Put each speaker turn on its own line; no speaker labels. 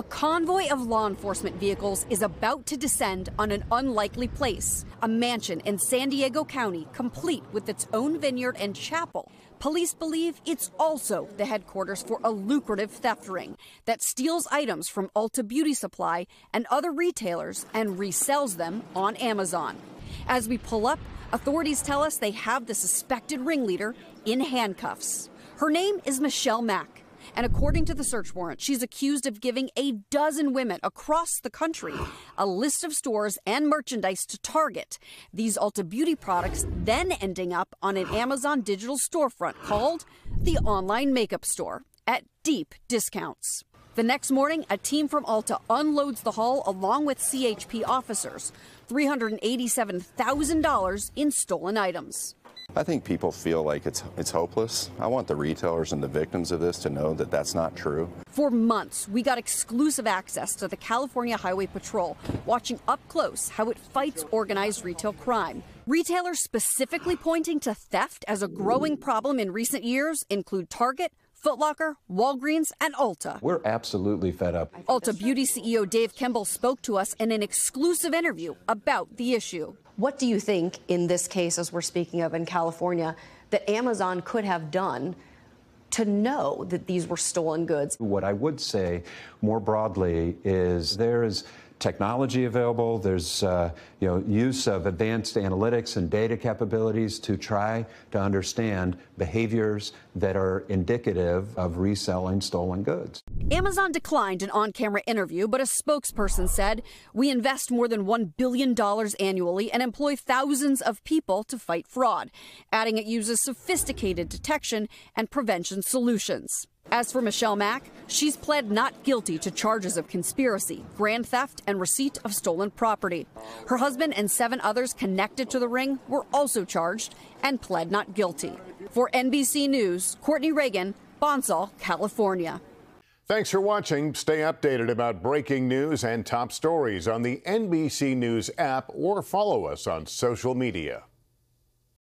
A convoy of law enforcement vehicles is about to descend on an unlikely place a mansion in San Diego County, complete with its own vineyard and chapel. Police believe it's also the headquarters for a lucrative theft ring that steals items from Ulta Beauty Supply and other retailers and resells them on Amazon. As we pull up, authorities tell us they have the suspected ringleader in handcuffs. Her name is Michelle Mack. And according to the search warrant, she's accused of giving a dozen women across the country a list of stores and merchandise to target. These Ulta Beauty products then ending up on an Amazon digital storefront called the Online Makeup Store at deep discounts. The next morning, a team from Ulta unloads the haul along with CHP officers. $387,000 in stolen items.
I think people feel like it's it's hopeless. I want the retailers and the victims of this to know that that's not true.
For months, we got exclusive access to the California Highway Patrol, watching up close how it fights organized retail crime. Retailers specifically pointing to theft as a growing problem in recent years include Target, Footlocker, Walgreens, and Ulta.
We're absolutely fed up.
Ulta Beauty CEO Dave Kimball spoke to us in an exclusive interview about the issue.
What do you think in this case, as we're speaking of in California, that Amazon could have done to know that these were stolen goods?
What I would say more broadly is there is technology available. There's uh, you know use of advanced analytics and data capabilities to try to understand behaviors that are indicative of reselling stolen goods.
Amazon declined an on-camera interview, but a spokesperson said, "We invest more than 1 billion dollars annually and employ thousands of people to fight fraud," adding it uses sophisticated detection and prevention solutions. As for Michelle Mack, she's pled not guilty to charges of conspiracy, grand theft, and receipt of stolen property. Her husband and seven others connected to the ring were also charged and pled not guilty. For NBC News, Courtney Reagan, Bonsall, California.
Thanks for watching. Stay updated about breaking news and top stories on the NBC News app or follow us on social media.